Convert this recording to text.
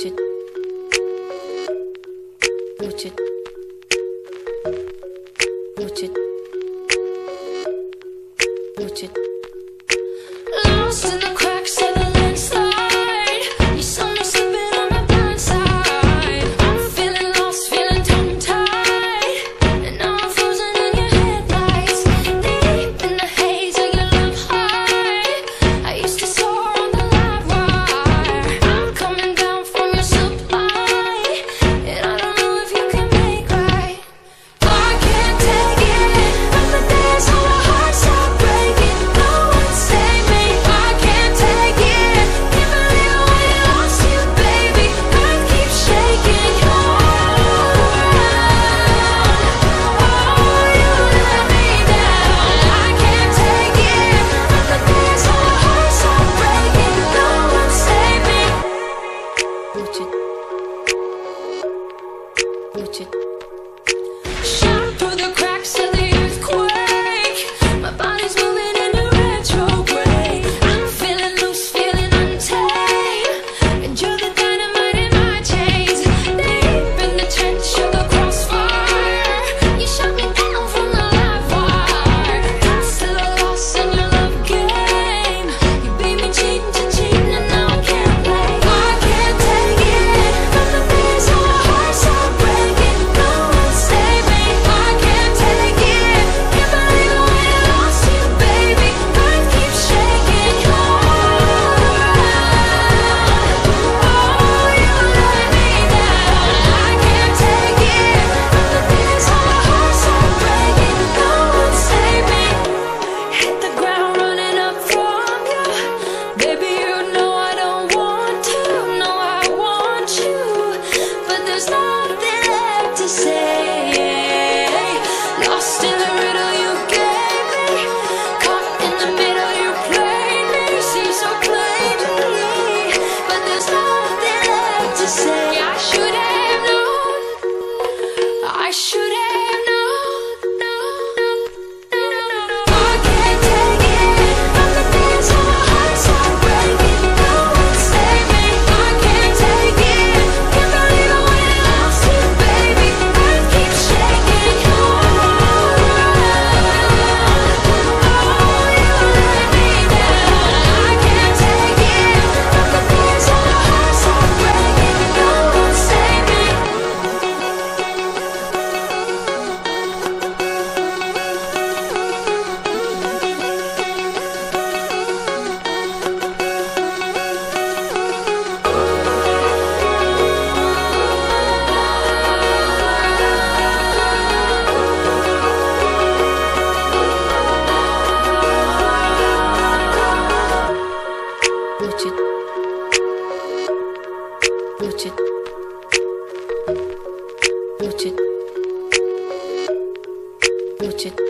Учить. Учить. Учить. Учить. Shot through the cracks of the Лучит. Лучит. Лучит. Лучит.